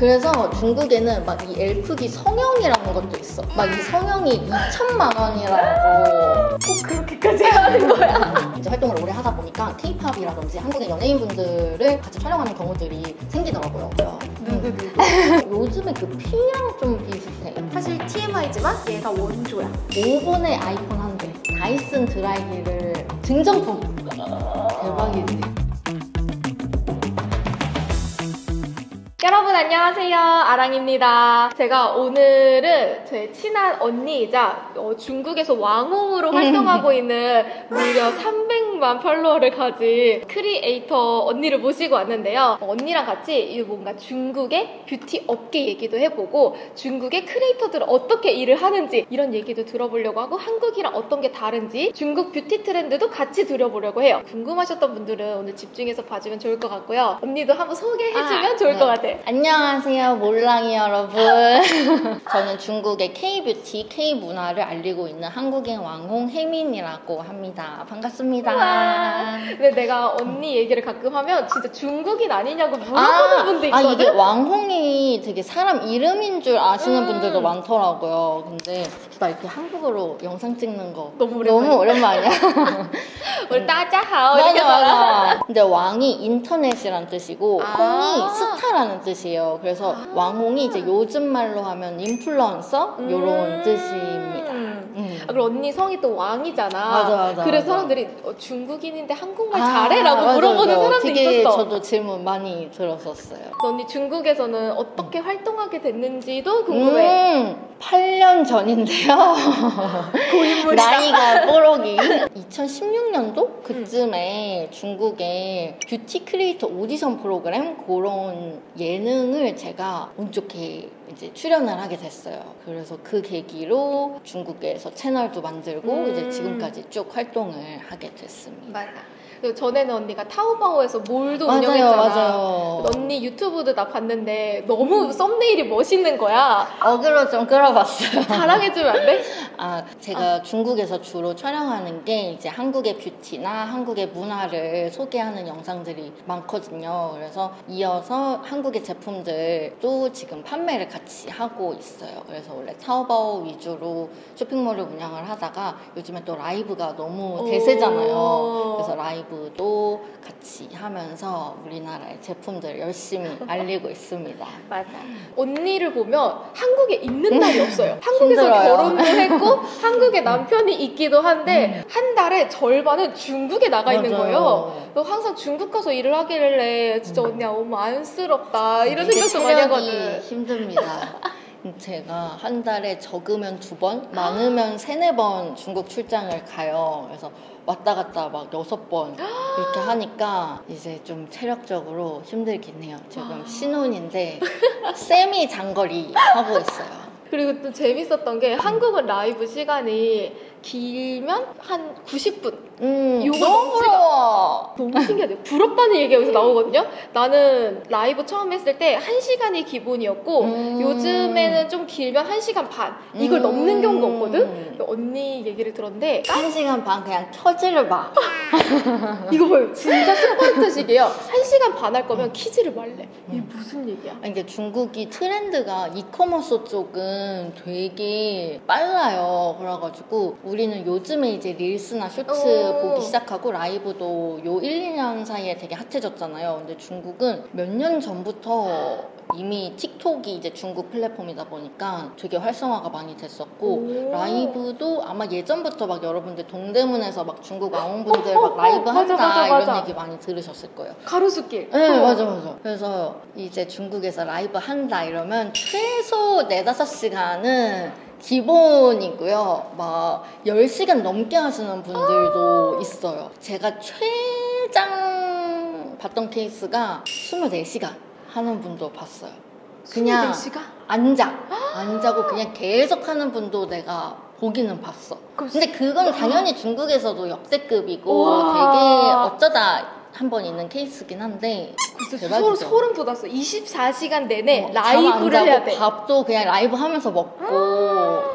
그래서 중국에는 막 이 엘프기 성형이라는 것도 있어. 막 이 성형이 2천만 원이라고 꼭 그렇게까지 하는 거야. 이제 활동을 오래 하다 보니까 K-팝이라든지 한국의 연예인분들을 같이 촬영하는 경우들이 생기더라고요. 누구 누구? 요즘에 그 P랑 좀 비슷해. 사실 TMI지만 얘가 원조야. 5번에 아이폰 한 대, 다이슨 드라이기를 증정품. 대박이지. 여러분 안녕하세요. 아랑입니다. 제가 오늘은 제 친한 언니이자 어, 중국에서 왕홍으로 활동하고 있는 무려 300만 팔로워를 가진 크리에이터 언니를 모시고 왔는데요. 어, 언니랑 같이 이 뭔가 중국의 뷰티 업계 얘기도 해보고 중국의 크리에이터들은 어떻게 일을 하는지 이런 얘기도 들어보려고 하고 한국이랑 어떤 게 다른지 중국 뷰티 트렌드도 같이 들어보려고 해요. 궁금하셨던 분들은 오늘 집중해서 봐주면 좋을 것 같고요. 언니도 한번 소개해주면 아, 좋을 네. 것 같아 안녕하세요, 몰랑이 여러분. 저는 중국의 K-뷰티, K-문화를 알리고 있는 한국인 왕홍 혜민이라고 합니다. 반갑습니다. 우와. 근데 내가 언니 얘기를 가끔 하면 진짜 중국인 아니냐고 물어보는 분도 아, 있거든? 이게 왕홍이 되게 사람 이름인 줄 아시는 음. 분들도 많더라고요. 근데 나 이렇게 한국어로 영상 찍는 거 너무 오랜만이야. 너무 오랜만이야. 우리 따자하오 맞아, 이렇게 말하 맞아. 근데 왕이 인터넷이란 뜻이고 아. 홍이 스타라는 뜻이에요. 그래서 왕홍이 이제 요즘 말로 하면 인플루언서 이런 뜻입니다. 음. 아, 그리고 언니 성이 또 왕이잖아. 맞아, 맞아, 그래서 맞아. 사람들이 어, 중국인인데 한국말 아, 잘해라고 맞아, 물어보는. 사람도 되게 있었어. 저도 질문 많이 들었었어요. 언니 중국에서는 어떻게 활동하게 됐는지도 궁금해. 음, 8년 전인데요. 고인물이다. 나이가 뽀록이 2016년도 그쯤에 중국의 뷰티 크리에이터 오디션 프로그램 그런 예능을 제가 운 좋게 이제 출연을 하게 됐어요. 그래서 그 계기로 중국에서 채널도 만들고 음. 이제 지금까지 쭉 활동을 하게 됐습니다. 맞아. 그리고 전에는 언니가 타오바오에서 몰도 맞아요, 운영했잖아. 맞아요. 언니 유튜브도 나 봤는데 너무 썸네일이 멋있는 거야. 어그로 좀 끌어봤어요. 자랑해주면 안 돼? 아, 제가 중국에서 주로 촬영하는 게 이제 한국의 뷰티나 한국의 문화를 소개하는 영상들이 많거든요. 그래서 이어서 한국의 제품들도 지금 판매를 같이 하고 있어요. 그래서 원래 타오바오 위주로 쇼핑몰을 운영을 하다가 요즘에 또 라이브가 너무 대세잖아요. 오. 그래서 라이브 도 같이 하면서 우리나라의 제품들 열심히 알리고 있습니다. 맞아. 언니를 보면 한국에 있는 날이 없어요. 한국에서 힘들어요. 결혼도 했고 한국에 남편이 있기도 한데 한 달에 절반은 중국에 나가 있는 맞아요. 거예요. 너 항상 중국 가서 일을 하길래 진짜 언니 너무 안쓰럽다 이런 생각도 많이 체력이 하거든. 힘듭니다. 제가 한 달에 적으면 두 번, 많으면 세네 번 중국 출장을 가요. 그래서 왔다 갔다 막 여섯 번 이렇게 하니까 이제 좀 체력적으로 힘들긴 해요. 지금 신혼인데 세미 장거리 하고 있어요. 그리고 또 재밌었던 게 한국은 라이브 시간이 길면 한 90분. 음, 요거 너무 부러워. 너무 신기하네. 부럽다는 얘기가 여기서 나오거든요. 나는 라이브 처음 했을 때 1시간이 기본이었고 음. 요즘에는 좀 길면 1시간 반. 이걸 음. 넘는 경우가 없거든. 언니 얘기를 들었는데 한 시간 반 그냥 켜지를 봐. 이거 봐요. 진짜 스파르타식이에요. 1시간 반 할 거면 키지를 말래. 이게 무슨 얘기야? 이게 중국이 트렌드가 이커머스 쪽은 되게 빨라요. 그래가지고 우리는 요즘에 이제 릴스나 쇼츠 오. 보기 시작하고 라이브도 요 1, 2년 사이에 되게 핫해졌잖아요. 근데 중국은 몇 년 전부터 이미 틱톡이 이제 중국 플랫폼이다 보니까 되게 활성화가 많이 됐었고 오. 라이브도 아마 예전부터 막 여러분들 동대문에서 막 중국 왕홍분들 어, 어, 막 라이브 어, 한다 맞아, 맞아, 이런 맞아. 얘기 많이 들으셨을 거예요. 가로수길. 네, 어. 맞아, 맞아. 그래서 이제 중국에서 라이브 한다 이러면 최소 4, 5시간은 기본이고요. 막 10시간 넘게 하시는 분들도 있어요. 제가 최장 봤던 케이스가 24시간 하는 분도 봤어요. 그냥 24시간? 앉아. 안 자고 그냥 계속 하는 분도 내가 보기는 봤어. 근데 그건 당연히 중국에서도 역대급이고. 되게 어쩌다 한 번 있는 케이스긴 한데 대박이죠. 소, 소름 돋았어. 24시간 내내 어, 라이브를 해야 돼. 밥도 그냥 라이브 하면서 먹고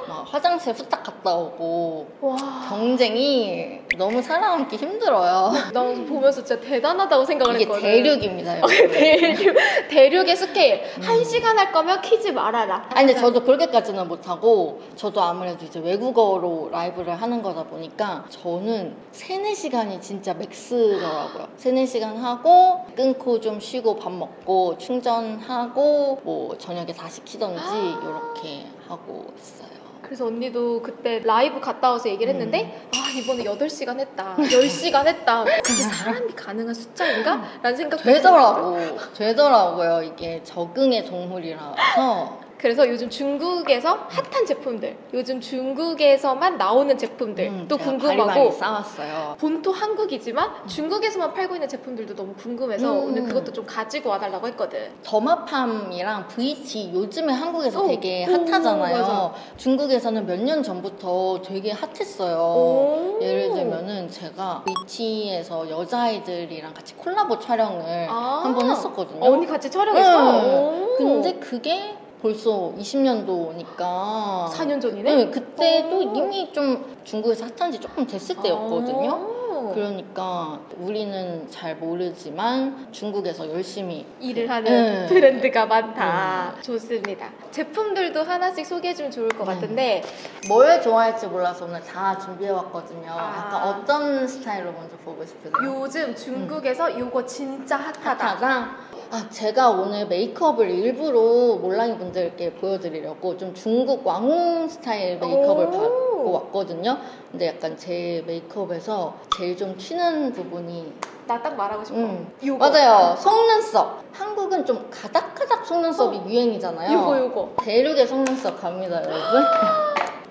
막 화장실 후딱 갔다 오고 와. 경쟁이 너무 살아남기 힘들어요. 나 보면서 진짜 대단하다고 생각을 이게 했거든. 대륙입니다. 여러분. 대륙, 대륙의 스케일. 한 시간 할 거면 키지 말아라. 아니 근데 저도 그렇게까지는 못하고 저도 아무래도 이제 외국어로 라이브를 하는 거다 보니까 저는 3, 4시간이 진짜 맥스더라고요 3, 4시간 하고 끊고 좀 쉬고 밥 먹고 충전하고 뭐 저녁에 다시 키던지 이렇게 하고 있어요 그래서 언니도 그때 라이브 갔다 와서 얘기를 음. 했는데 아 이번에 8시간 했다. 10시간 했다. 그게 사람이 가능한 숫자인가? 라는 생각도 되더라고. 되더라고요. 이게 적응의 동물이라서 그래서 요즘 중국에서 핫한 제품들 요즘 중국에서만 나오는 제품들 음, 궁금하고 바리바리 싸웠어요 본토 한국이지만 중국에서만 팔고 있는 제품들도 너무 궁금해서 음. 오늘 그것도 좀 가지고 와달라고 했거든 더마팜이랑 VT 요즘에 한국에서 어, 되게 오, 핫하잖아요. 맞아. 중국에서는 몇 년 전부터 되게 핫했어요. 오. 예를 들면은 제가 VT에서 여자아이들이랑 같이 콜라보 촬영을 아. 한번 했었거든요. 어, 언니 같이 촬영했어? 네. 오. 근데 그게 벌써 20년도니까 4년 전이네? 네, 그때도 오. 이미 좀 중국에서 핫한 지 조금 됐을 때였거든요. 아. 그러니까 우리는 잘 모르지만 중국에서 열심히 일을 하는 네. 브랜드가 많다. 좋습니다. 제품들도 하나씩 소개해주면 좋을 것 네. 같은데 뭘 좋아할지 몰라서 오늘 다 준비해왔거든요. 아. 약간 어떤 스타일로 먼저 보고 싶으세요? 요즘 중국에서 요거 진짜 핫하다. 핫하다? 아, 제가 오늘 메이크업을 일부러 몰랑이 분들께 보여드리려고 좀 중국 왕홍 스타일 메이크업을 오. 받고 왔거든요. 근데 약간 제 메이크업에서 제일 좀 튀는 부분이 나 딱 말하고 싶어. 음. 요거. 맞아요. 속눈썹. 한국은 좀 가닥가닥 속눈썹이 유행이잖아요. 요거 요거. 대륙의 속눈썹 갑니다, 여러분.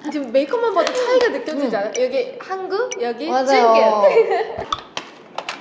지금 메이크업만 봐도 차이가 느껴지지 않아? 여기 한국, 여기 음. 맞아요.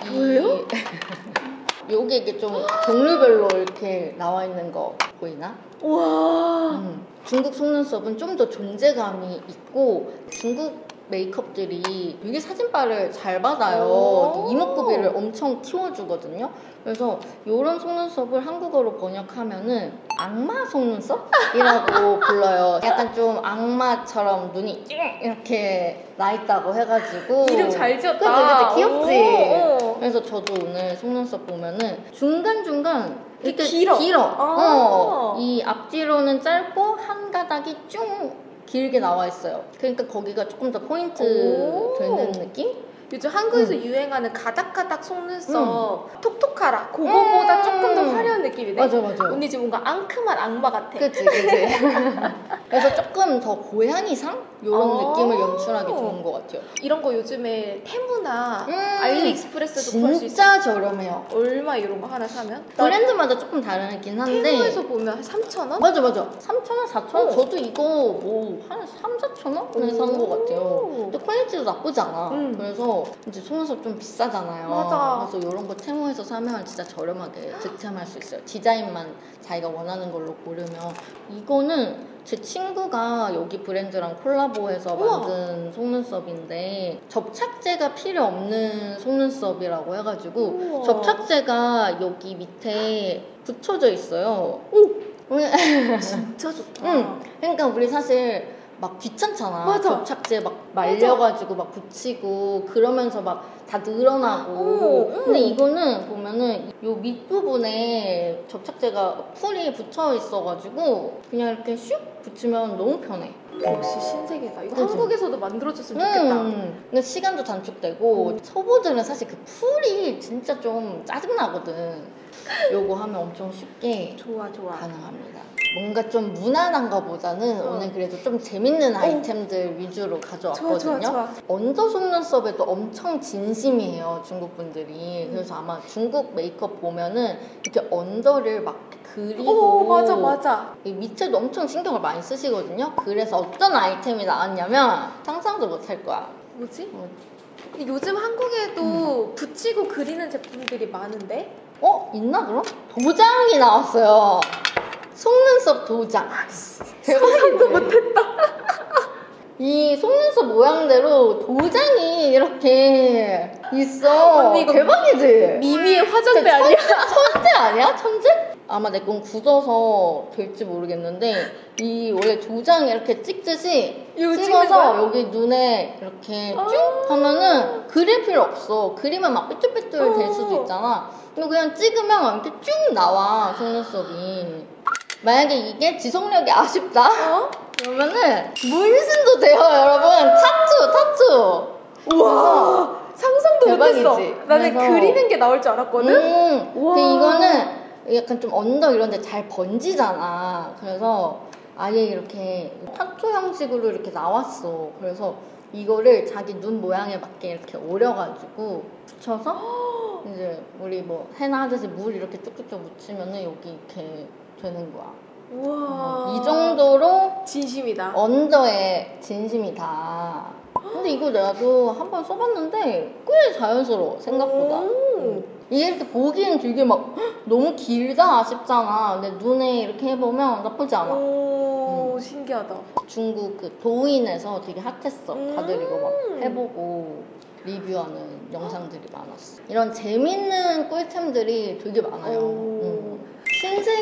중국. 보여요? 이- 요게 이게 좀 종류별로 이렇게 나와 있는 거 보이나? 와. 음. 중국 속눈썹은 좀 더 존재감이 있고 중국 메이크업들이 되게 사진빨을 잘 받아요. 오. 이목구비를 엄청 키워주거든요. 그래서 이런 속눈썹을 한국어로 번역하면은 악마 속눈썹이라고 불러요. 약간 좀 악마처럼 눈이 찡 이렇게 나 있다고 해가지고 이름 잘 지었다. 그치, 그치, 귀엽지? 오, 오. 그래서 저도 오늘 속눈썹 보면은 중간 중간 이렇게 길어. 길어. 아. 어. 이 앞뒤로는 짧고 한 가닥이 쭉 길게 나와 있어요. 그러니까 거기가 조금 더 포인트 오. 되는 느낌? 요즘 한국에서 음. 유행하는 가닥가닥 속눈썹 톡톡하라 그거보다 음. 조금 더 화려한 느낌이네. 맞아, 맞아. 언니 지금 뭔가 앙큼한 악마 같아. 그치, 그치. 그래서 조금 더 고양이상? 이런 아. 느낌을 연출하기 좋은 것 같아요. 이런 거 요즘에 테무나 음. 알리익스프레스도 볼수 있어. 진짜 저렴해요. 얼마 이런 거 하나 사면? 브랜드마다 조금 다르긴 한데. 테무에서 보면 한 3,000원? 맞아 맞아 3,000원 4,000원 어. 저도 이거 뭐 한 3, 4,000원에 사는 것 같아요 오. 근데 퀄리티도 나쁘지 않아 음. 그래서 이제 속눈썹 좀 비싸잖아요 맞아. 그래서 이런 거 테무에서 사면 진짜 저렴하게 득템할 수 있어요 디자인만 자기가 원하는 걸로 고르면 이거는 제 친구가 여기 브랜드랑 콜라보해서 우와. 만든 속눈썹인데 접착제가 필요 없는 속눈썹이라고 해가지고 우와. 접착제가 여기 밑에 붙여져 있어요. 진짜 좋다. 응. 그러니까 우리 사실 막 귀찮잖아. 맞아. 접착제 막 말려가지고 막 붙이고 그러면서 막 다 늘어나고. 오, 오. 근데 이거는 보면은 요 밑부분에 접착제가 풀이 붙여 있어가지고 그냥 이렇게 슉 붙이면 너무 편해. 역시 신세계다. 이거 그치? 한국에서도 만들어줬으면 좋겠다. 음, 근데 시간도 단축되고 음. 초보들은 사실 그 풀이 진짜 좀 짜증나거든. 요거 하면 엄청 쉽게 좋아 좋아. 가능합니다. 뭔가 좀 무난한 거보다는 어. 오늘 그래도 좀 재밌는 아이템들 위주로 좋아 가져왔거든요. 좋아 좋아. 언더 속눈썹에도 엄청 진심이에요 중국 분들이. 그래서 아마 중국 메이크업 보면은 이렇게 언더를 막 그리고 오 맞아 맞아. 이 밑에도 엄청 신경을 많이 쓰시거든요. 그래서 어떤 아이템이 나왔냐면 상상도 못 할 거야. 뭐지? 어. 요즘 한국에도 붙이고 그리는 제품들이 많은데? 어? 있나 그럼? 도장이 나왔어요. 속눈썹 도장. 상상도 못했다. 이 속눈썹 모양대로 도장이 이렇게 있어. 언니, 이거 대박이지? 미미의 화장대 아니야? 천재 아니야? 천재? 아마 내 건 굳어서 될지 모르겠는데 이 원래 도장 이렇게 찍듯이 이거 찍는 찍어서? 여기 눈에 이렇게 아. 쭉 하면은 그릴 필요 없어. 그리면 막 삐뚤삐뚤 될 어. 수도 있잖아. 이거 그냥 찍으면 이렇게 쭉 나와 속눈썹이. 만약에 이게 지속력이 아쉽다? 어? 그러면은 문신도 돼요 여러분. 타투 타투. 우와 상상도? 못했어. 나는 그래서- 그리는 게 나올 줄 알았거든. 음, 우와. 그 이거는 약간 좀 언더 이런 데 잘 번지잖아. 그래서 아예 이렇게 타투 형식으로 이렇게 나왔어. 그래서 이거를 자기 눈 모양에 맞게 이렇게 오려가지고 붙여서 이제 우리 뭐 헤나 하듯이 물 이렇게 쭉쭉쭉 묻히면은 여기 이렇게 되는 거야. 우와. 이 정도로 진심이다. 언더의 진심이다. 근데 이거 나도 한 번 써봤는데 꽤 자연스러워 생각보다. 오. 이게 이렇게 보기엔 되게 막 헉, 너무 길다 아쉽잖아. 근데 눈에 이렇게 해보면 나쁘지 않아. 오, 신기하다. 중국 그 도인에서 되게 핫했어. 다들 이거 막 음. 해보고 리뷰하는 영상들이 많았어. 이런 재밌는 꿀템들이 되게 많아요. 오. 음.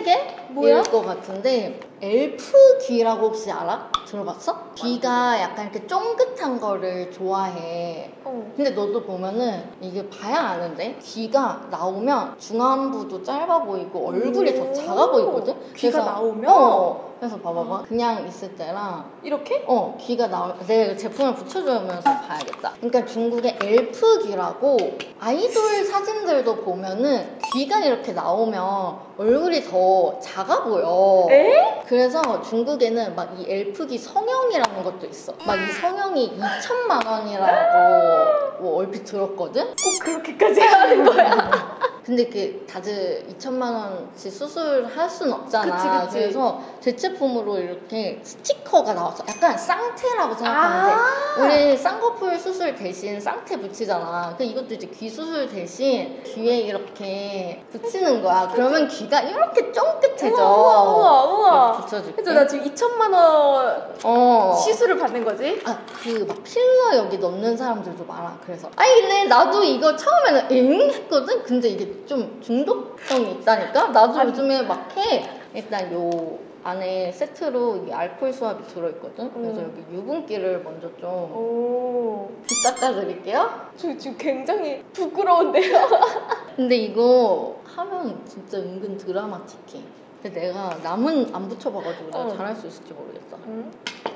신세계일 뭐야? 것 같은데 엘프 귀라고 혹시 알아? 들어봤어? 귀가 약간 이렇게 쫑긋한 거를 좋아해. 어. 근데 너도 보면은 이게 봐야 아는데 귀가 나오면 중안부도 짧아 보이고 얼굴이 더 작아 보이거든. 귀가 그래서- 나오면? 어. 그래서 봐봐봐. 그냥 있을 때랑 이렇게? 어 귀가 나올 이거 제품을 붙여주면서 봐야겠다. 그러니까 중국의 엘프 귀라고 아이돌 사진들도 보면은 귀가 이렇게 나오면 얼굴이 더 작아 보여. 에? 그래서 중국에는 막 이 엘프기 성형이라는 것도 있어. 막 이 성형이 2천만 원이라고 뭐 얼핏 들었거든? 꼭 그렇게까지 하는 거야? 근데 그 다들 2천만 원치 수술할 순 없잖아. 그치, 그치. 래서 대체품으로 이렇게 스티커가 나왔어. 약간 쌍태라고 생각하면 돼. 아. 우리 쌍꺼풀 수술 대신 쌍태 붙이잖아. 그 이것도 이제 귀 수술 대신 귀에 이렇게 붙이는 거야. 그러면 귀가 이렇게 쫑긋해져. 우와, 우와, 우와. 붙여줄게. 그래서 나 지금 2천만 원 어. 시술을 받는 거지? 아, 그 막 필러 여기 넣는 사람들도 많아. 그래서. 아니, 근데 나도 이거 처음에는 엥? 했거든? 근데 이게 좀 중독성이 있다니까? 나도 아니. 요즘에 막 해. 일단 요 안에 세트로 이 알코올 수압이 들어있거든? 그래서 음. 여기 유분기를 먼저 좀 오. 닦아드릴게요. 저 지금 굉장히 부끄러운데요? 근데 이거 하면 진짜 은근 드라마틱해. 근데 내가 남은 안 붙여봐가지고 내가 어. 잘할 수 있을지 모르겠어. 응?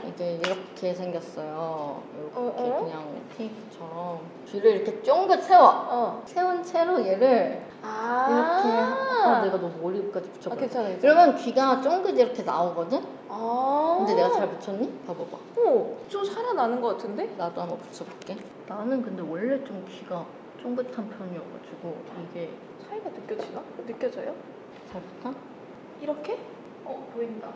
이게 이렇게 생겼어요. 이렇게 어, 어? 그냥 테이프처럼 귀를 이렇게 쫑긋 세워. 어. 세운 채로 얘를 아. 이렇게 하- 아, 내가 너무 머리까지 아, 붙여버렸어. 괜찮아, 괜찮아. 그러면 귀가 쫑긋 이렇게 나오거든? 아. 근데 내가 잘 붙였니? 봐봐봐. 어, 좀 살아나는 것 같은데? 나도 한번 붙여볼게. 나는 근데 원래 좀 귀가 쫑긋한 편이어가지고 이게 차이가 느껴지나? 느껴져요? 잘 붙어? 이렇게? 어, 보인다.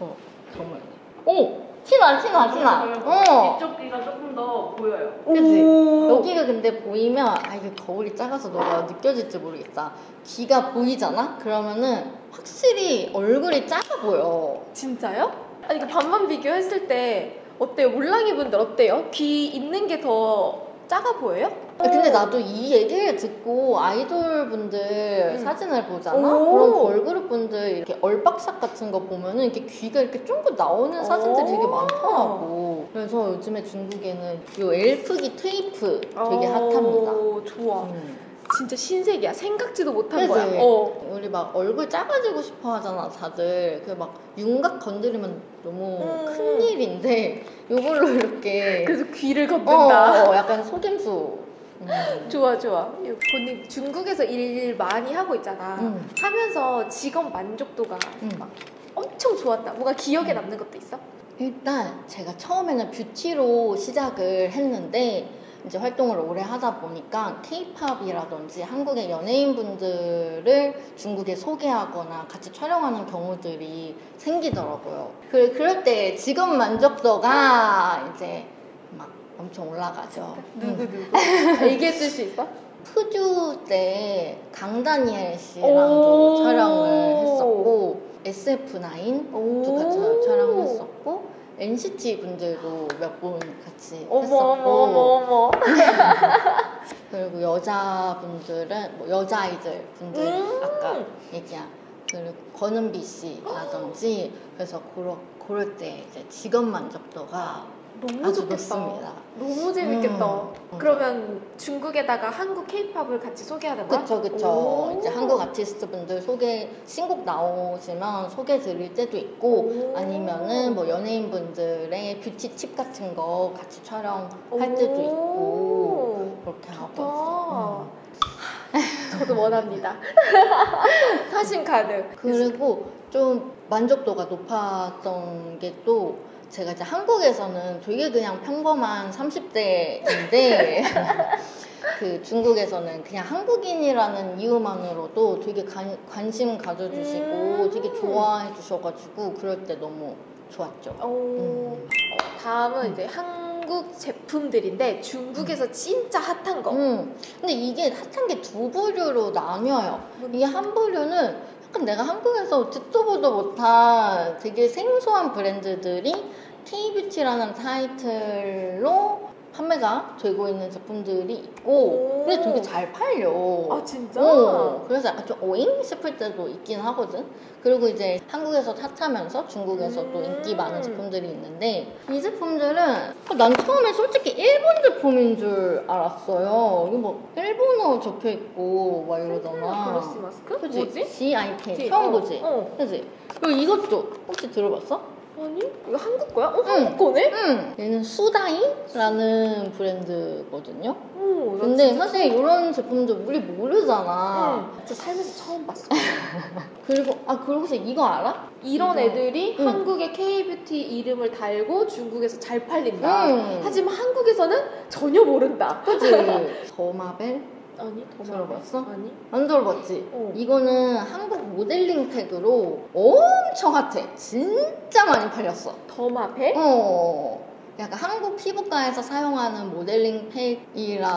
어, 정말. 오! 티나, 티나, 티나. 어! 이쪽 귀가 조금 더 보여요. 그치? 오. 여기가 근데 보이면 아 이게 거울이 작아서 너가 느껴질지 모르겠다. 귀가 보이잖아? 그러면은 확실히 얼굴이 작아 보여. 진짜요? 아니 그 반반 비교했을 때 어때요? 몰랑이 분들 어때요? 귀 있는 게 더 작아 보여요? 아, 근데 나도 이 얘기를 듣고 아이돌 분들 음. 사진을 보잖아? 오. 그런 걸그룹 분들 이렇게 얼박샷 같은 거 보면은 이렇게 귀가 이렇게 쫑긋 나오는 사진들이 되게 오. 많더라고. 그래서 요즘에 중국에는 요 엘프기 테이프 되게 핫합니다. 오, 좋아. 음. 진짜 신세계야. 생각지도 못한 그치? 거야. 어. 우리 막 얼굴 작아지고 싶어 하잖아, 다들. 그 막 윤곽 건드리면 너무 음. 큰 일인데, 요걸로 이렇게. 그래서 귀를 어, 걷는다. 어, 약간 속임수. 음. 좋아 좋아. 본인 중국에서 일 많이 하고 있잖아. 음. 하면서 직업 만족도가 음. 막 엄청 좋았다. 뭔가 기억에 음. 남는 것도 있어? 일단 제가 처음에는 뷰티로 시작을 했는데 이제 활동을 오래 하다 보니까 케이팝이라든지 한국의 연예인분들을 중국에 소개하거나 같이 촬영하는 경우들이 생기더라고요. 그, 그럴 때 직업 만족도가 이제 막 엄청 올라가죠. 누구 음. 누구? 아, 얘기해 줄 수 있어? 푸주 때 강다니엘 씨랑도 오. 촬영을 했었고 SF9 오. 또 같이 촬영했었고 NCT 분들도 몇 분 같이 어머 했었고 어머 어머 어머. 그리고 여자분들은 뭐 여자 아이들 분들 음. 아까 얘기한 그리고 권은비 씨라든지 그래서 그러, 그럴 때 이제 직업 만족도가 너무 아주 좋겠다. 높습니다. 너무 재밌겠다. 음, 그러면 중국에다가 한국 케이팝을 같이 소개하는 거야? 그쵸 그쵸 오. 이제 한국 아티스트 분들 소개 신곡 나오시면 소개 드릴 때도 있고 오. 아니면은 뭐 연예인 분들의 뷰티 팁 같은 거 같이 촬영할 때도 있고 오. 그렇게 하고. 있어요. 음. 저도 원합니다. 사심 가득. 그리고 좀 만족도가 높았던 게 또 제가 이제 한국에서는 되게 그냥 평범한 30대인데 그 중국에서는 그냥 한국인이라는 이유만으로도 되게 관, 관심 가져주시고 음. 되게 좋아해 주셔가지고 그럴 때 너무 좋았죠. 오. 음. 어, 다음은 이제 한국 제품들인데 중국에서 진짜 핫한 거. 음, 근데 이게 핫한 게 두 부류로 나뉘어요. 이게 한 부류는 약간 내가 한국에서 듣도 보도 못한 되게 생소한 브랜드들이 K뷰티라는 타이틀로 판매가 되고 있는 제품들이 있고 오. 근데 되게 잘 팔려. 아 진짜? 어, 그래서 약간 좀 오잉 싶을 때도 있긴 하거든. 그리고 이제 한국에서 핫하면서 중국에서도 음. 인기 많은 제품들이 있는데 이 제품들은 어, 난 처음에 솔직히 일본 제품인 줄 알았어요. 이거 뭐 일본어 적혀 있고 막 이러잖아. 브러쉬 마스크? 그치? 뭐지? GIK 그치? 처음 어, 보지? 어. 그지? 그리고 이것도 혹시 들어봤어? 아니 이거 한국 거야? 어 응. 한국 거네? 응. 얘는 수다이라는 브랜드거든요. 오, 나 근데 사실 이런 제품들 우리 모르잖아. 응. 진짜 살면서 처음 봤어. 그리고 아 그리고 혹시 이거 알아? 이런 이거. 애들이 응. 한국의 K뷰티 이름을 달고 중국에서 잘 팔린다. 응. 하지만 한국에서는 전혀 모른다. 그지? 더마벨? 아니 더 들어봤어? 아니. 안 들어봤지? 어. 이거는 한국 모델링 팩으로 엄청 핫해. 진짜 많이 팔렸어. 더마페? 어, 약간 한국 피부과에서 사용하는 모델링 팩이라는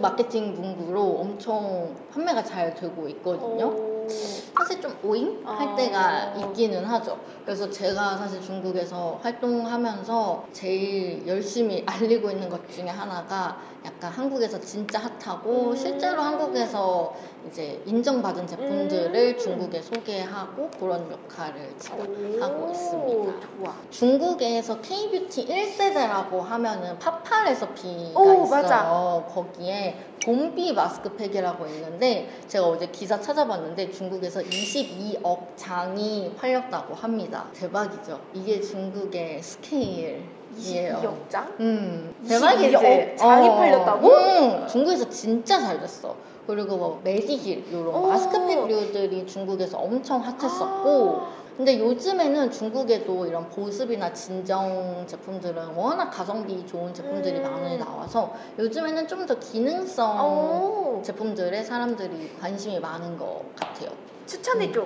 마케팅 문구로 엄청 판매가 잘 되고 있거든요. 어. 사실 좀 오잉 할 아. 때가 있기는 하죠. 그래서 제가 사실 중국에서 활동하면서 제일 열심히 알리고 있는 것 중에 하나가 약간 한국에서 진짜 핫하고 음. 실제로 한국에서 이제 인정받은 제품들을 음. 중국에 소개하고 그런 역할을 지금 오, 하고 있습니다. 좋아. 중국에서 K뷰티 1세대라고 하면은 파파레서피가 오, 있어요. 맞아. 거기에 봄비 마스크팩이라고 있는데 제가 어제 기사 찾아봤는데 중국에서 22억 장이 팔렸다고 합니다. 대박이죠. 이게 중국의 스케일이에요. 22억 음, 22억 대박이지. 장이 팔렸다고? 음, 중국에서 진짜 잘 됐어. 그리고 뭐 메디힐 이런 오. 마스크팩류들이 중국에서 엄청 핫했었고 아. 근데 요즘에는 중국에도 이런 보습이나 진정 제품들은 워낙 가성비 좋은 제품들이 음. 많이 나와서 요즘에는 좀 더 기능성 오. 제품들에 사람들이 관심이 많은 것 같아요. 추천해줘.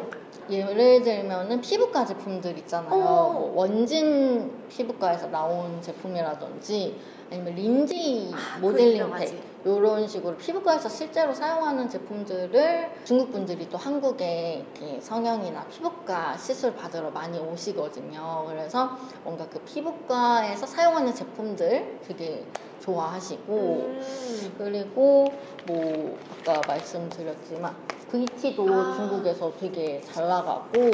예를 들면은 피부과 제품들 있잖아요. 어. 뭐 원진 피부과에서 나온 제품이라든지 아니면 린지 아, 모델링. 팩 이런 식으로 피부과에서 실제로 사용하는 제품들을 중국 분들이 또 한국에 이렇게 성형이나 피부과 시술 받으러 많이 오시거든요. 그래서 뭔가 그 피부과에서 사용하는 제품들 되게 좋아하시고 음. 그리고 뭐 아까 말씀드렸지만 VT도 아. 중국에서 되게 잘 나가고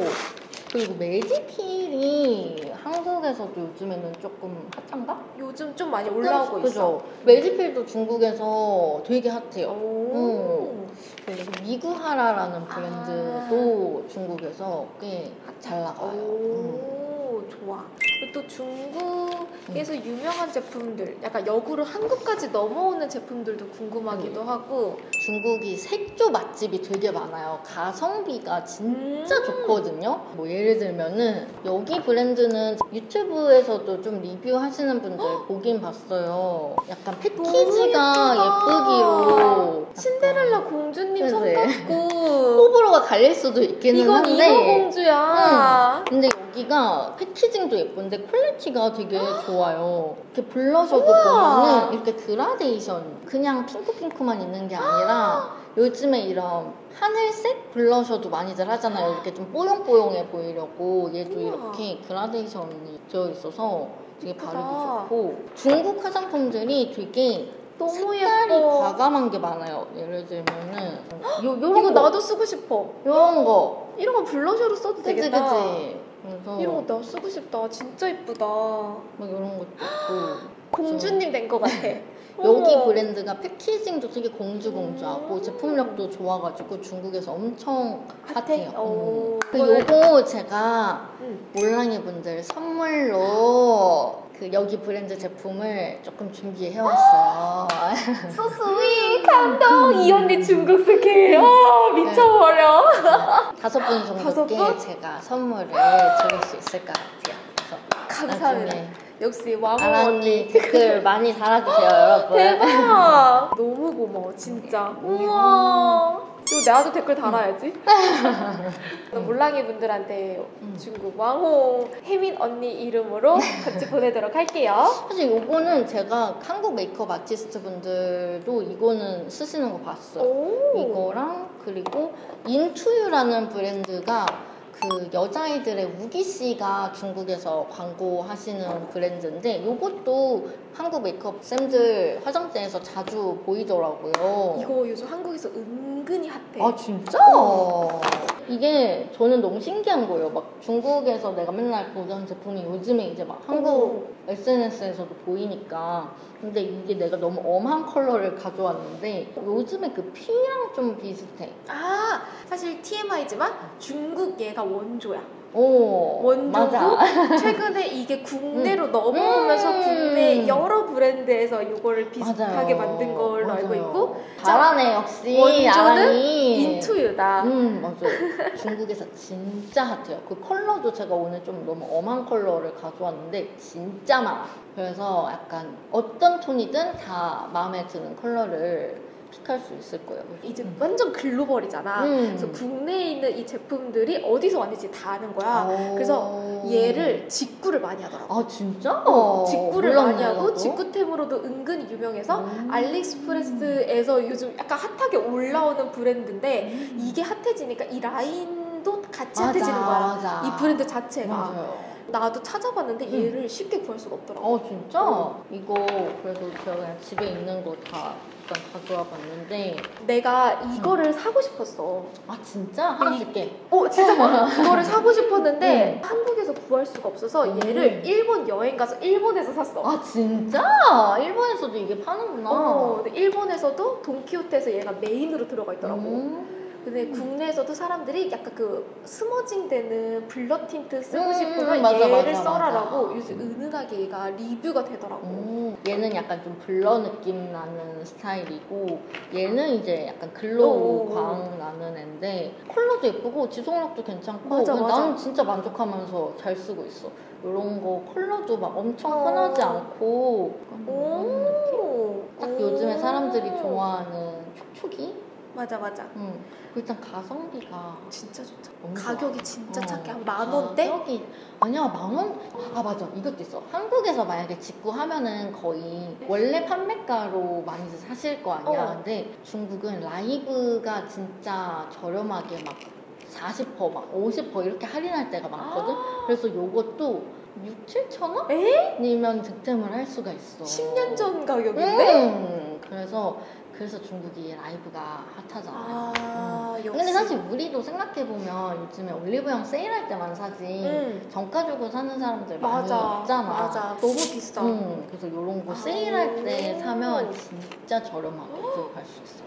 그리고 메디필이 한국에서도 요즘에는 조금 핫한가? 요즘 좀 많이 올라오고 있어. 그죠? 메디필도 중국에서 되게 핫해요. 오. 그리고 미구하라라는 아. 브랜드도 중국에서 꽤 잘 나가요. 음. 오, 좋아. 그리고 또 중국에서 유명한 제품들, 약간 역으로 한국까지 넘어오는 제품들도 궁금하기도 음. 하고. 중국이 색조 맛집이 되게 많아요. 가성비가 진짜 음. 좋거든요. 뭐 예를 들면은 여기 브랜드는 유튜브에서도 좀 리뷰하시는 분들 보긴 봤어요. 약간 패키지가. 예쁘기로 신데렐라 공주님 손. 같고. 호불호가 갈릴 수도 있기는 이건 한데 인어공주야. 근데 여기가 패키징도 예쁜데 퀄리티가 되게 좋아요. 이렇게 블러셔도. 보면은 이렇게 그라데이션 그냥 핑크핑크만 있는 게 아니라 요즘에 이런 하늘색 블러셔도 많이들 하잖아요. 이렇게 좀 뽀용뽀용해 보이려고 얘도. 이렇게 그라데이션이 되어 있어서 되게. 바르기 좋고 중국 화장품들이 되게 너무 색깔이 예뻐. 과감한 게 많아요. 예를 들면은 요, 요런 이거 거 나도 쓰고 싶어. 이런 거 이런 거 블러셔로 써도 그치 되겠다. 그치. 그래서 이런 거 나 쓰고 싶다. 진짜 이쁘다. 막 이런 것도 있고. 공주님 된 것 같아. 여기 어머. 브랜드가 패키징도 되게 공주 공주하고 음. 제품력도 좋아가지고 중국에서 엄청 핫해? 핫해요. 오. 음. 그 요거 제가 응. 몰랑이 분들 선물로 그 여기 브랜드 제품을 조금 준비해 왔어요. Sweet. 감동. 이 언니 중국 스케일. 아, 미쳐버려. 다섯 분 다섯 정도께 분? 제가 선물을 드릴 수 있을 것 같아요. 그래서 감사합니다. 나중에 역시 왕호 아라 언니. 언니 댓글 많이 달아주세요, 여러분. 대박. 너무 고마워, 진짜. 음. 우와. 이거 나도 댓글 달아야지. 몰랑이 분들한테 음. 중국 왕호 혜민 언니 이름으로 같이 보내도록 할게요. 사실 요거는 제가 한국 메이크업 아티스트 분들도 이거는 쓰시는 거 봤어요. 오. 이거랑 그리고 인투유라는 브랜드가 그 여자아이들의 우기 씨가 중국에서 광고하시는 브랜드인데 요것도 한국 메이크업 쌤들 화장대에서 자주 보이더라고요. 이거 요즘 한국에서 은근히 핫해. 아 진짜? 이게 저는 너무 신기한 거예요. 막 중국에서 내가 맨날 보던 제품이 요즘에 이제 막 한국 SNS에서도 보이니까 근데 이게 내가 너무 엄한 컬러를 가져왔는데 요즘에 그 피랑 좀 비슷해. 아, 사실 TMI지만 중국 얘가 원조야. 오 원조고 맞아. 최근에 이게 국내로 넘어오면서 음. 국내 여러 브랜드에서 이거를 비슷하게 맞아요. 만든 걸로 알고 맞아요. 있고 잘하네 역시 원조는. 인투유다. 음 맞아요. 중국에서 진짜 핫해요. 그 컬러도 제가 오늘 좀 너무 엄한 컬러를 가져왔는데 진짜 많아. 그래서 약간 어떤 톤이든 다 마음에 드는 컬러를 픽할 수 있을 거예요. 이제 음. 완전 글로벌이잖아. 음. 그래서 국내에 있는 이 제품들이 어디서 왔는지 다 아는 거야. 오. 그래서 얘를 직구를 많이 하더라고. 아 진짜? 어, 직구를 몰랐네, 많이 하고 나도. 직구템으로도 은근히 유명해서 음. 알리익스프레스에서 요즘 약간 핫하게 올라오는 브랜드인데 음. 이게 핫해지니까 이 라인 도 같이 맞아, 핫해지는 거야. 맞아. 이 브랜드 자체가. 맞아요. 나도 찾아봤는데 음. 얘를 쉽게 구할 수가 없더라고. 어 진짜? 이거 그래서 제가 그냥 집에 있는 거 다 일단 가져와 봤는데 내가 이거를 사고 싶었어. 아 진짜? 하나 줄게. 어, 진짜 많아. 이거를 사고 싶었는데 한국에서 구할 수가 없어서 음. 얘를 일본 여행 가서 일본에서 샀어. 아 진짜? 일본에서도 이게 파는구나. 어, 근데 일본에서도 돈키호테에서 얘가 메인으로 들어가 있더라고. 음. 근데 국내에서도 사람들이 약간 그 smudging 되는 blur 틴트 쓰고 음, 싶으면 맞아, 얘를 맞아, 써라라고 맞아. 요즘 은은하게 얘가 리뷰가 되더라고. 음, 얘는 약간 좀 blur 느낌 나는 스타일이고 얘는 이제 약간 glow 오. 광 나는 앤데 컬러도 예쁘고 지속력도 괜찮고 맞아, 맞아. 나는 진짜 만족하면서 잘 쓰고 있어 이런 거 컬러도 막 엄청 어. 흔하지 않고 약간 이런 느낌? 오. 딱 오. 요즘에 사람들이 좋아하는 촉촉이? 맞아 맞아. 음. 그리고 일단 가성비가 진짜 좋다. 가격이 진짜 어, 착해. 한만 원대? 가격이 아니야 만 원? 아 맞아 이것도 있어 한국에서 만약에 직구하면은 거의 원래 판매가로 많이들 사실 거 아니야 어. 근데 중국은 라이브가 진짜 저렴하게 막 40%막 50% 이렇게 할인할 때가 많거든 그래서 요것도 6, 7천 원? 에? 이면 득템을 할 수가 있어 10년 전 가격인데? 음, 그래서 그래서 중국이 라이브가 핫하잖아 아, 역시. 근데 사실 우리도 생각해보면 요즘에 올리브영 세일할 때만 사지 응. 정가 주고 사는 사람들 많이 맞아. 없잖아. 맞아. 너무 비싸. 음, 그래서 이런 거 아. 세일할 때 사면 진짜 저렴하게 구입할 수 있어.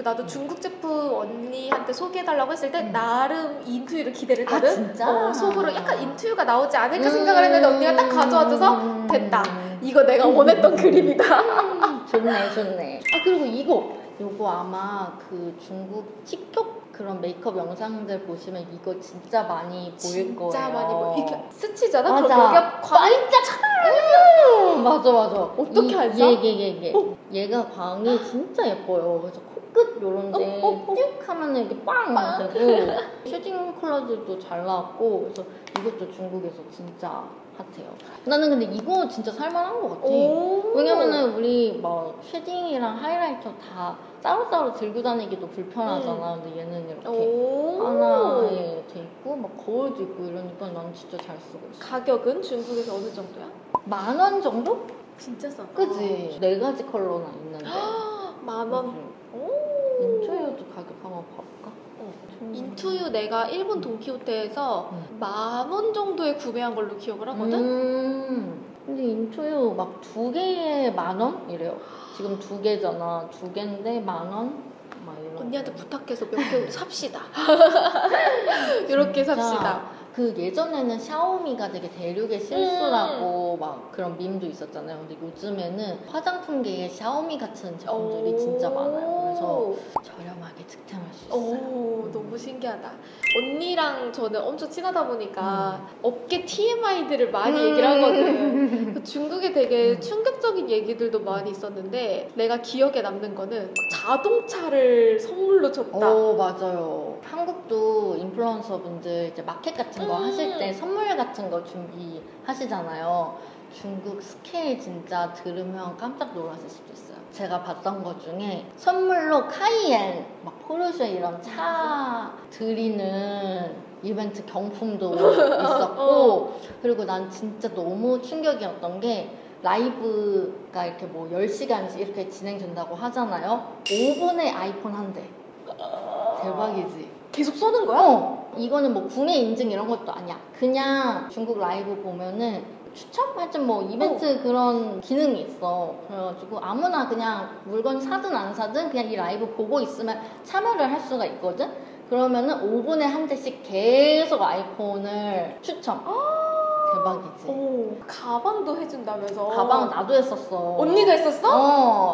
나도 중국 제품 언니한테 소개해달라고 했을 때 음. 나름 인투유를 기대를 했거든. 아, 진짜? 어, 속으로 약간 인투유가 나오지 않을까 생각을 했는데 언니가 딱 가져와줘서 됐다. 이거 내가 원했던 그림이다. 음, 좋네, 좋네. 아 그리고 이거, 이거 아마 그 중국 틱톡 그런 메이크업 영상들 보시면 이거 진짜 많이 보일 거예요. 진짜 많이 보. 이게 스치잖아. 맞아. 그럼 여기가 광. 음, 맞아 맞아. 어떻게 이- 알죠? 얘, 얘, 얘, 얘. 얘가 광이 진짜 예뻐요. 그래서 코끝 요런데 어, 어, 어. 쭉 하면은 이게 빵 되고 shading 컬러들도 잘 나왔고 그래서 이것도 중국에서 진짜 핫해요. 나는 근데 이거 진짜 살만한 것 같아. 오. 왜냐면은 우리 막 shading이랑 하이라이터 다 따로따로 들고 다니기도 불편하잖아. 근데 얘는 이렇게 오. 하나에 돼 있고 막 거울도 있고 이러니까 난 진짜 잘 쓰고 있어. 가격은 중국에서 어느 정도야? 만 원 정도? 진짜 싸. 그지? 네 가지 컬러나 있는데. 만 원. 음. 오. 인투유도 가격 한번. 인 투유 내가 일본 돈키호테에서 음. 만원 정도에 구매한 걸로 기억을 하거든? 음, 근데 인투유 막 두 개에 만 원? 이래요. 지금 두 개잖아. 두 개인데 만 원? 막 이런. 언니한테 부탁해서 몇 개 삽시다. 이렇게 삽시다. 그 예전에는 샤오미가 되게 대륙의 실수라고 음. 막 그런 밈도 있었잖아요. 근데 요즘에는 화장품계에 샤오미 같은 제품들이 진짜 많아요. 그래서 저렴하게 득템할 수 있어요. 오, 너무 신기하다. 언니랑 저는 엄청 친하다 보니까 업계 TMI들을 많이 음. 얘기를 하거든. 그 중국에 되게 음. 충격적인 얘기들도 많이 있었는데 내가 기억에 남는 거는 자동차를 선물로 줬다. 오 맞아요. 한국도 인플루언서 분들 이제 마켓 같은 거 음. 하실 때 선물 같은 거 준비하시잖아요. 중국 스케일 진짜 들으면 깜짝 놀라실 수도 있어요. 제가 봤던 것 중에 선물로 카이엔, 막 포르쉐 이런 차 드리는 이벤트 경품도 있었고 그리고 난 진짜 너무 충격이었던 게 라이브가 이렇게 뭐 10시간씩 이렇게 진행된다고 하잖아요. 5분에 아이폰 한 대. 대박이지. 계속 쏘는 거야? 어, 이거는 뭐 구매 인증 이런 것도 아니야. 그냥 중국 라이브 보면은 추첨? 하여튼 뭐 이벤트 그런 기능이 있어. 그래가지고 아무나 그냥 물건 사든 안 사든 그냥 이 라이브 보고 있으면 참여를 할 수가 있거든? 그러면은 5분에 한 대씩 계속 아이폰을 추첨. 대박이지. 오, 가방도 해준다면서. 가방 나도 했었어. 언니도 했었어?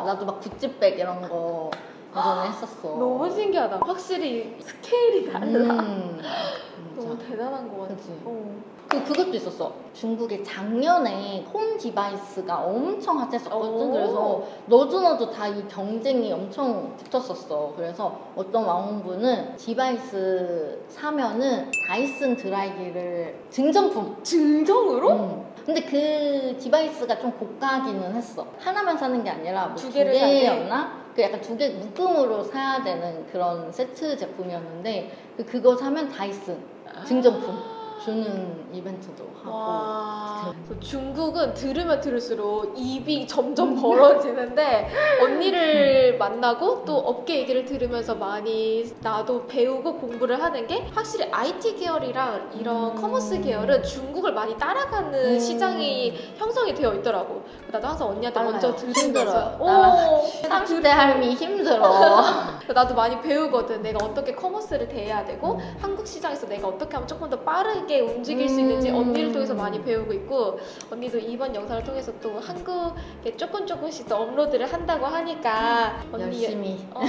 어, 나도 막 구찌백 이런 거 예전에 했었어. 너무 신기하다. 확실히 스케일이 달라. 음, 너무. 대단한 것 같아. 그치. 어. 그 그것도 있었어. 중국에 작년에 홈 디바이스가 엄청 핫했었거든. 오. 그래서 너도 너도 다 이 경쟁이 엄청 붙었었어. 그래서 어떤 왕홍분은 디바이스 사면은 다이슨 드라이기를 증정품. 증정으로? 음. 근데 그 디바이스가 좀 고가기는 했어. 하나만 사는 게 아니라 뭐두두 개를 돼? 개였나? 그 약간 두 개 묶음으로 사야 되는 그런 세트 제품이었는데 그 그거 사면 다이슨 증정품 주는 이벤트도 하고. 와, 그래서 중국은 들으면 들을수록 입이 점점 벌어지는데 언니를 만나고 또 업계 얘기를 들으면서 많이 나도 배우고 공부를 하는 게 확실히 IT 계열이랑 이런 음. commerce 계열은 중국을 많이 따라가는 음. 시장이 형성이 되어 있더라고. 나도 항상 언니한테 빨라요. 먼저 들으면서 힘들어요. 오, 따라- 30대 할미 힘들어. 나도 많이 배우거든. 내가 어떻게 commerce를 대해야 되고 음. 한국 시장에서 내가 어떻게 하면 조금 더 빠르게 움직일 수 있는지 음. 언니를 통해서 많이 배우고 있고 언니도 이번 영상을 통해서 또 한국에 조금 조금씩 더 업로드를 한다고 하니까 언니 열심히. 어,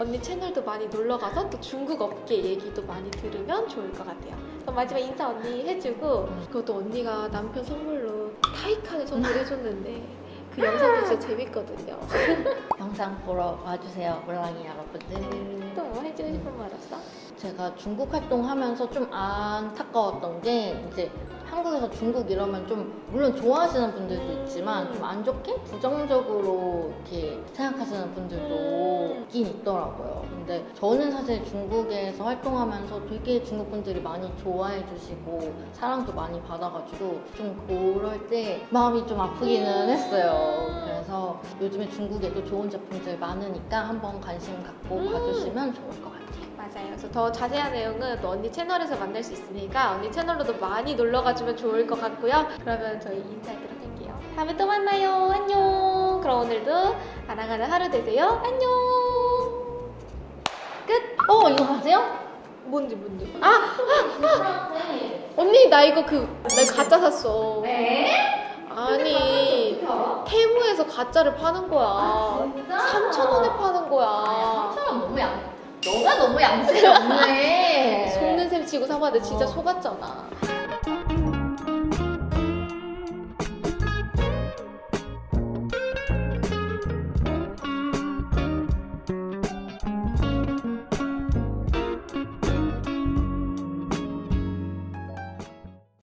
언니 채널도 많이 놀러 가서 또 중국 업계 얘기도 많이 들으면 좋을 것 같아요. 그럼 마지막 인사 언니 해주고 그것도 언니가 남편 선물로 타이칸을 선물해줬는데 그 영상도 진짜 재밌거든요. 영상 보러 와주세요, 몰랑이 여러분들. 또 뭐 해주고 싶은 말 없어? 제가 중국 활동하면서 좀 안타까웠던 게 이제 한국에서 중국 이러면 좀 물론 좋아하시는 분들도 있지만 좀 안 좋게 부정적으로 이렇게 생각하시는 분들도 음. 있긴 있더라고요. 근데 저는 사실 중국에서 활동하면서 되게 중국 분들이 많이 좋아해 주시고 사랑도 많이 받아가지고 좀 그럴 때 마음이 좀 아프기는 했어요. 그래서 요즘에 중국에도 좋은 제품들 많으니까 한번 관심 갖고 음. 봐주시면 좋을 것 같아요. 맞아요. 그래서 더 자세한 내용은 또 언니 채널에서 만날 수 있으니까 언니 채널로도 많이 놀러 가주면 좋을 것 같고요. 그러면 저희 인사하도록 할게요. 다음에 또 만나요. 안녕. 그럼 오늘도 알아가는 하루 되세요. 안녕. 끝. 어 이거 아세요? 뭔지 뭔지. 아, 아, 아. 언니 나 이거 그나 가짜 샀어. 아니 테무에서 가짜를 파는 거야. 3천 원에 파는 거야. 삼촌은 너무 양 너가 너무 양심이 없네 속는 셈 치고 사봤는데 진짜 속았잖아.